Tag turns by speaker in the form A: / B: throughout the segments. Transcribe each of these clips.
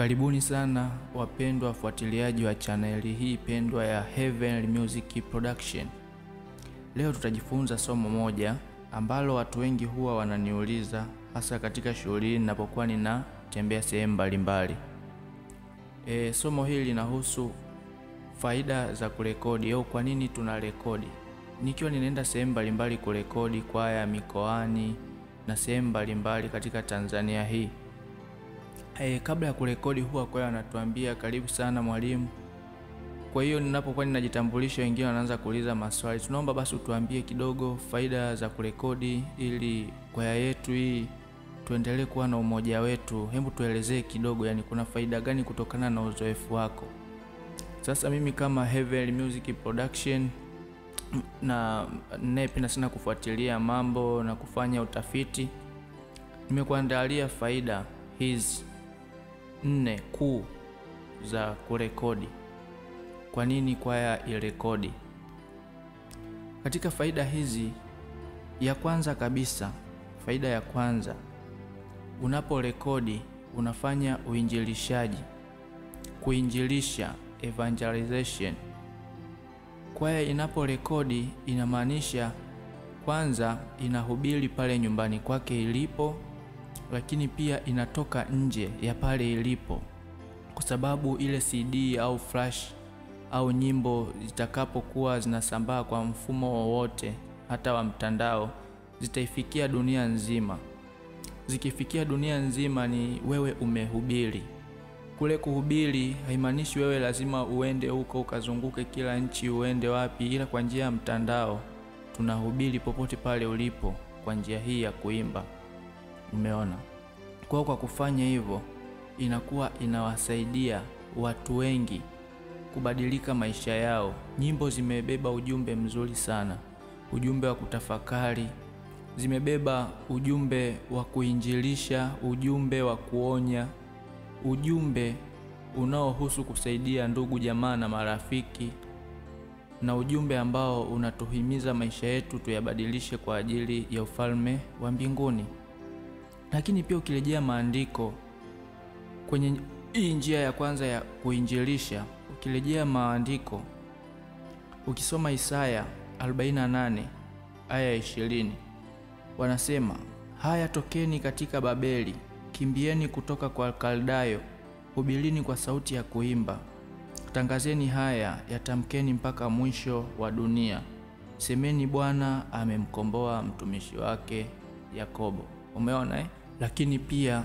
A: Karibuni sana wapendwa wafuatiliaji wa chaneli hii pendwa ya Heavenly Music Production. Leo tutajifunza somo moja ambalo watu wengi huwa wananiuliza hasa katika shughuli ninapokuwa ninatembea sehemu mbalimbali. E, somo hili linahusu faida za kurekodi au kwa nini tuna rekodi. Nikiwa ninaenda sehemu mbalimbali kurekodi kwaya mikoani na sehemu mbalimbali katika Tanzania hii E, kabla ya kurekodi huwa kwa anatuambia karibu sana mwalimu. Kwa hiyo ninapokuwa ninajitambulisha, wengine wanaanza kuuliza maswali, tunaomba basi utuambie kidogo faida za kurekodi ili kwaya yetu hii tuendelee kuwa na umoja wetu. Hebu tuelezee kidogo, yani kuna faida gani kutokana na uzoefu wako? Sasa mimi kama Heavenly Music Production na ninayependa sana kufuatilia mambo na kufanya utafiti, nimekuandalia faida hizi nne kuu za kurekodi. Kwa nini kwaya irekodi? Katika faida hizi, ya kwanza kabisa, faida ya kwanza, unaporekodi unafanya uinjilishaji, kuinjilisha, evangelization. Kwaya inaporekodi inamaanisha kwanza inahubiri pale nyumbani kwake ilipo lakini pia inatoka nje ya pale ilipo, kwa sababu ile CD au flash au nyimbo zitakapokuwa zinasambaa kwa mfumo wowote, hata wa mtandao, zitaifikia dunia nzima. Zikifikia dunia nzima, ni wewe umehubiri. Kule kuhubiri haimaanishi wewe lazima uende huko ukazunguke kila nchi, uende wapi, ila kwa njia ya mtandao tunahubiri popote pale ulipo kwa njia hii ya kuimba. Umeona? Kwa kwa kufanya hivyo inakuwa inawasaidia watu wengi kubadilika maisha yao. Nyimbo zimebeba ujumbe mzuri sana, ujumbe wa kutafakari, zimebeba ujumbe wa kuinjilisha, ujumbe wa kuonya, ujumbe unaohusu kusaidia ndugu jamaa na marafiki, na ujumbe ambao unatuhimiza maisha yetu tuyabadilishe kwa ajili ya ufalme wa mbinguni. Lakini pia ukirejea maandiko kwenye hii njia ya kwanza ya kuinjilisha, ukirejea maandiko, ukisoma Isaya 48 aya 20, wanasema haya, tokeni katika Babeli, kimbieni kutoka kwa Kaldayo, hubilini kwa sauti ya kuimba, tangazeni haya, yatamkeni mpaka mwisho wa dunia, semeni Bwana amemkomboa mtumishi wake Yakobo. Umeona eh? Lakini pia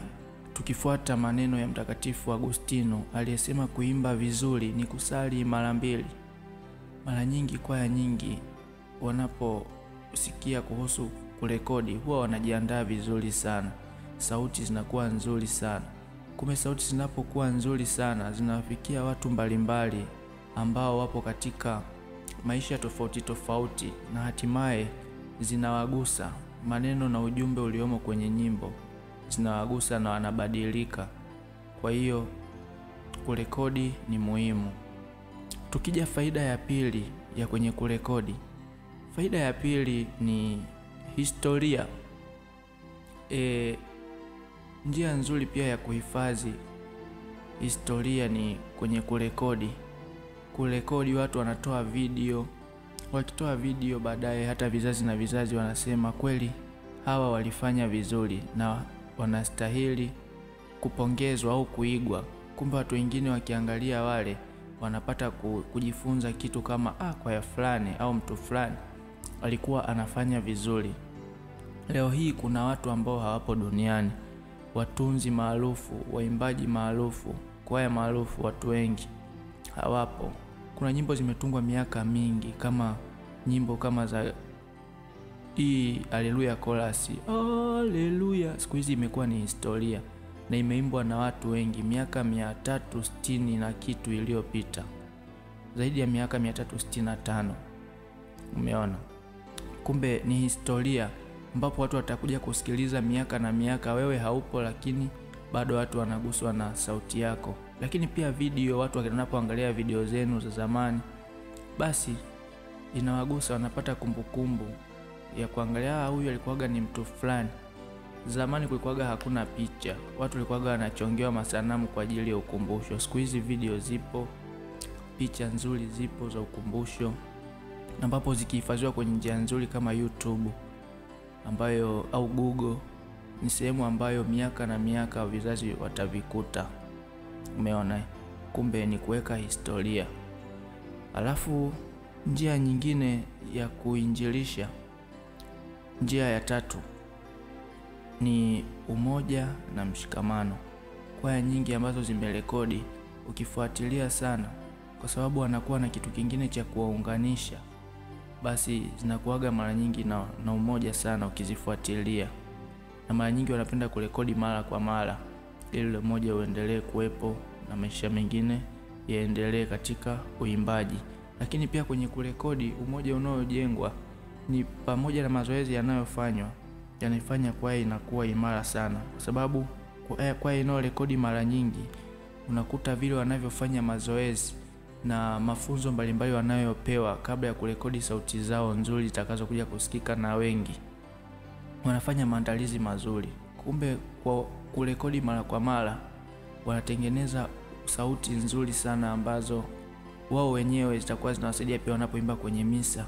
A: tukifuata maneno ya Mtakatifu Agostino aliyesema kuimba vizuri ni kusali mara mbili. Mara nyingi kwaya nyingi wanaposikia kuhusu kurekodi huwa wanajiandaa vizuri sana, sauti zinakuwa nzuri sana. Kumbe sauti zinapokuwa nzuri sana zinawafikia watu mbalimbali ambao wapo katika maisha tofauti tofauti, na hatimaye zinawagusa maneno na ujumbe uliomo kwenye nyimbo zinawagusa na wanabadilika. Kwa hiyo kurekodi ni muhimu. Tukija faida ya pili ya kwenye kurekodi, faida ya pili ni historia. E, njia nzuri pia ya kuhifadhi historia ni kwenye kurekodi. Kurekodi, watu wanatoa video, wakitoa video baadaye hata vizazi na vizazi wanasema kweli hawa walifanya vizuri na wanastahili kupongezwa au kuigwa. Kumbe watu wengine wakiangalia wale wanapata kujifunza kitu kama ah, kwaya fulani au mtu fulani alikuwa anafanya vizuri. Leo hii kuna watu ambao hawapo duniani, watunzi maarufu, waimbaji maarufu, kwaya maarufu, watu wengi hawapo. Kuna nyimbo zimetungwa miaka mingi kama nyimbo kama za hii Haleluya Chorus, Haleluya, siku hizi imekuwa ni historia na imeimbwa na watu wengi, miaka mia tatu sitini na kitu iliyopita, zaidi ya miaka mia tatu sitini na tano. Umeona, kumbe ni historia ambapo watu watakuja kusikiliza miaka na miaka. Wewe haupo, lakini bado watu wanaguswa na sauti yako. Lakini pia video, watu wanapoangalia video zenu za zamani, basi inawagusa, wanapata kumbukumbu ya kuangalia huyu alikuwaga ni mtu fulani. Zamani kulikuwaga hakuna picha, watu walikuwaga wanachongewa masanamu kwa ajili ya ukumbusho. Siku hizi video zipo, picha nzuri zipo za ukumbusho, ambapo zikihifadhiwa kwenye njia nzuri kama YouTube ambayo au Google ni sehemu ambayo miaka na miaka vizazi watavikuta. Umeona, kumbe ni kuweka historia. Alafu njia nyingine ya kuinjilisha, njia ya tatu ni umoja na mshikamano. Kwaya nyingi ambazo zimerekodi, ukifuatilia sana, kwa sababu wanakuwa na kitu kingine cha kuwaunganisha, basi zinakuaga mara nyingi na, na umoja sana ukizifuatilia, na mara nyingi wanapenda kurekodi mara kwa mara ili umoja uendelee kuwepo na maisha mengine yaendelee katika uimbaji. Lakini pia kwenye kurekodi, umoja unaojengwa ni pamoja na mazoezi yanayofanywa yanaifanya kwaya inakuwa imara sana, kwa sababu kwaya inayorekodi mara nyingi unakuta vile wanavyofanya mazoezi na mafunzo mbalimbali wanayopewa kabla ya kurekodi sauti zao nzuri zitakazokuja kusikika na wengi, wanafanya maandalizi mazuri. Kumbe kwa kurekodi mara kwa mara wanatengeneza sauti nzuri sana ambazo wao wenyewe zitakuwa zinawasaidia pia wanapoimba kwenye misa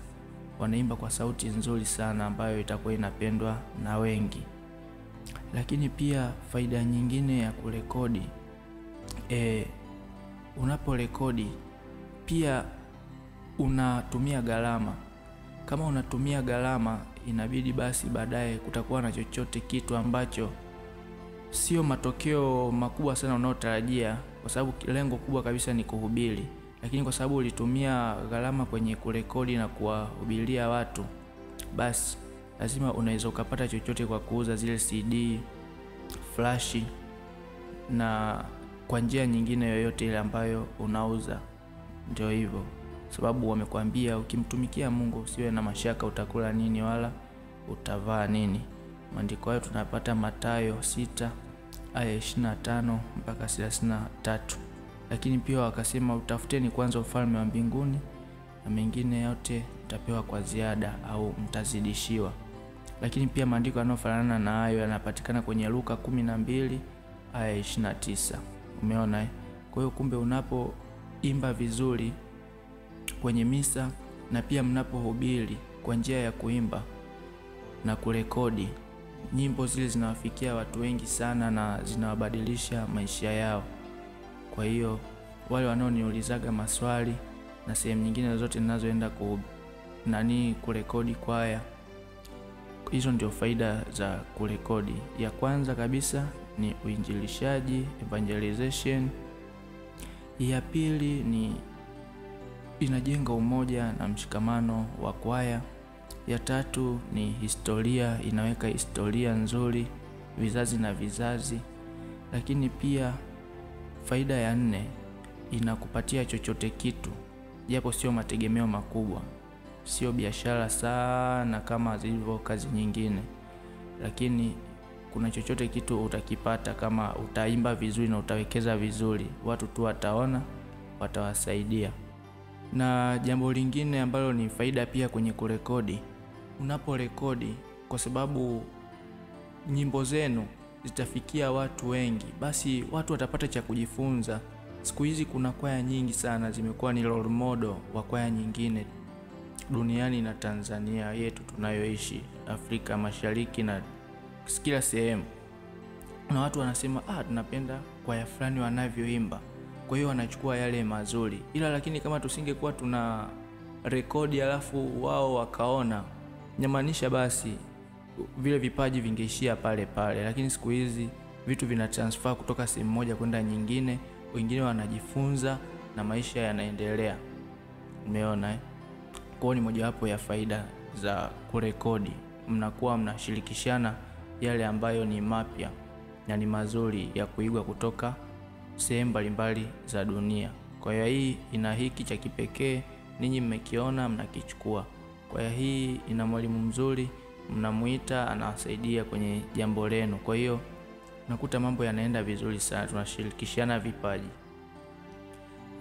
A: wanaimba kwa sauti nzuri sana ambayo itakuwa inapendwa na wengi. Lakini pia faida nyingine ya kurekodi e, unaporekodi pia unatumia gharama. Kama unatumia gharama, inabidi basi baadaye kutakuwa na chochote kitu ambacho sio matokeo makubwa sana unayotarajia, kwa sababu lengo kubwa kabisa ni kuhubiri lakini kwa sababu ulitumia gharama kwenye kurekodi na kuwahubiria watu, basi lazima unaweza ukapata chochote kwa kuuza zile CD, flash na kwa njia nyingine yoyote ile ambayo unauza. Ndio hivyo, sababu wamekwambia ukimtumikia Mungu usiwe na mashaka utakula nini wala utavaa nini. Maandiko hayo tunapata Mathayo sita aya ishirini na tano mpaka thelathini na tatu lakini pia wakasema utafuteni kwanza ufalme wa mbinguni na mengine yote mtapewa kwa ziada au mtazidishiwa. Lakini pia maandiko yanayofanana na hayo yanapatikana kwenye Luka kumi na mbili aya ishirini na tisa. Umeona eh? Kwa hiyo kumbe, unapoimba vizuri kwenye misa na pia mnapohubiri kwa njia ya kuimba na kurekodi nyimbo zile, zinawafikia watu wengi sana na zinawabadilisha maisha yao. Kwa hiyo wale wanaoniulizaga maswali na sehemu nyingine zote ninazoenda ku nani kurekodi kwaya, hizo ndio faida za kurekodi. Ya kwanza kabisa ni uinjilishaji, evangelization. Ya pili ni inajenga umoja na mshikamano wa kwaya. Ya tatu ni historia, inaweka historia nzuri vizazi na vizazi, lakini pia faida ya nne inakupatia chochote kitu, japo sio mategemeo makubwa, sio biashara sana kama zilivyo kazi nyingine, lakini kuna chochote kitu utakipata kama utaimba vizuri na utawekeza vizuri, watu tu wataona, watawasaidia. Na jambo lingine ambalo ni faida pia kwenye kurekodi, unaporekodi, kwa sababu nyimbo zenu zitafikia watu wengi, basi watu watapata cha kujifunza. Siku hizi kuna kwaya nyingi sana zimekuwa ni role model wa kwaya nyingine duniani na Tanzania yetu tunayoishi, Afrika Mashariki na kila sehemu, na watu wanasema ah, tunapenda kwaya fulani wanavyoimba, kwa hiyo wanachukua yale mazuri, ila lakini kama tusingekuwa tuna rekodi alafu wao wakaona, nyamanisha basi vile vipaji vingeishia pale pale, lakini siku hizi vitu vina transfer kutoka sehemu moja kwenda nyingine, wengine wanajifunza na maisha yanaendelea. Umeona eh? Kwao ni mojawapo ya faida za kurekodi, mnakuwa mnashirikishana yale ambayo ni mapya na ni mazuri ya kuigwa kutoka sehemu mbalimbali za dunia. Kwa hiyo hii ina hiki cha kipekee, ninyi mmekiona, mnakichukua. Kwa hiyo hii ina mwalimu mzuri mnamuita anawasaidia kwenye jambo lenu. Kwa hiyo nakuta mambo yanaenda vizuri sana, tunashirikishana vipaji.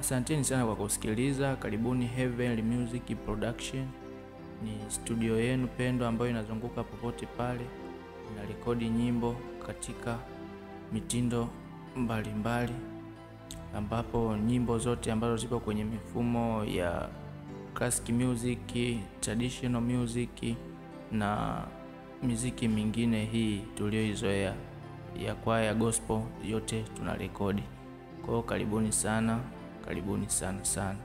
A: Asanteni sana kwa kusikiliza. Karibuni Heavenly Music Production, ni studio yenu pendwa ambayo inazunguka popote pale. inarekodi nyimbo katika mitindo mbalimbali mbali, ambapo nyimbo zote ambazo ziko kwenye mifumo ya classic music, traditional music na miziki mingine hii tuliyoizoea ya kwaya gospel yote tunarekodi. Kwa hiyo karibuni sana, karibuni sana sana.